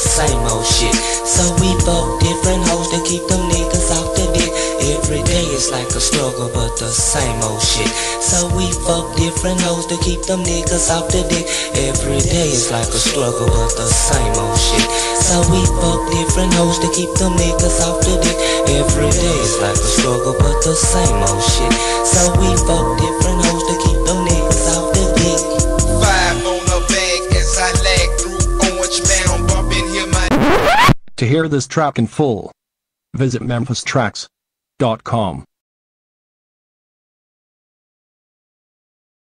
same old shit. So we fuck different hoes to keep them niggas off the dick. Every day is like a struggle, but the same old shit. So we fuck different hoes to keep them niggas off the dick. Every day is like a struggle, but the same old shit. So we fuck different hoes to keep them niggas off the dick. Every day is like a struggle, but the same old shit. So we fuck different hoes To hear this track in full, visit memphistracks.com.